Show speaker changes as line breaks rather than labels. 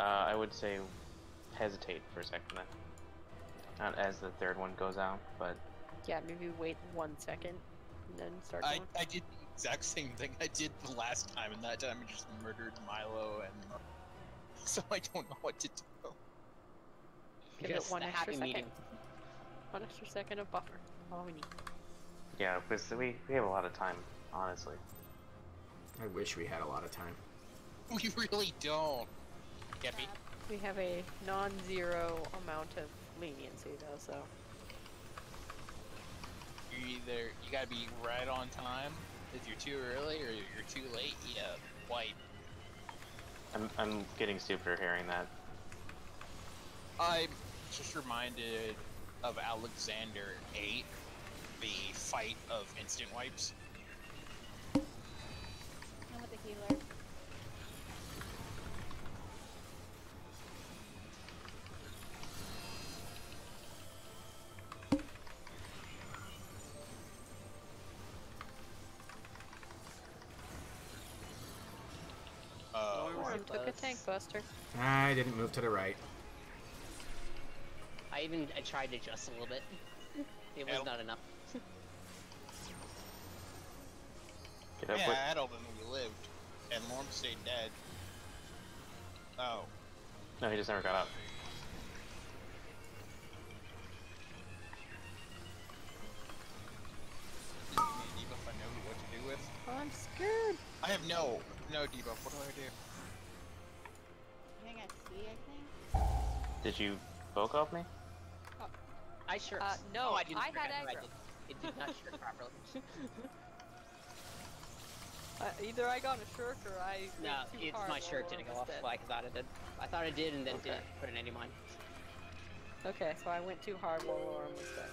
Uh, I would say hesitate for a second then. Not as the third one goes out, but
Yeah, maybe wait one second and then start
I,
going.
I did the exact same thing I did the last time, and that time I just murdered Milo, and uh, so I don't know what to do.
Give it one extra second.
meeting.
One extra second of buffer. All we need.
yeah, because we, we have a lot of time, honestly.
I wish we had a lot of time.
We really don't. Geppy.
We have a non-zero amount of leniency though, so
You either you gotta be right on time. If you're too early or you're too late, yeah, wipe.
I'm, I'm getting stupider hearing that.
I'm just reminded of Alexander 8, the fight of instant wipes.
Took a tank buster.
I didn't move to the right.
I even I tried to adjust a little bit. It was
Eddle-
not enough.
Get up
yeah,
with
Edelman, we lived, and Lorm stayed dead. Oh,
No, he just never got up.
give debuff I know what to do with.
Oh, I'm scared.
I have no, no debuff. What do I do?
I think I see, I think.
Did you vote off me?
I sure.
Uh, no,
oh, I, didn't
I had
forget,
aggro.
did. It did not shirk properly.
Uh, either I got a shirk or I.
no,
too
it's my
while shirk
didn't go off
dead.
like I thought it did. I thought it did and then
Okay.
didn't put in any mine.
Okay, so I went too hard while Lauren was dead.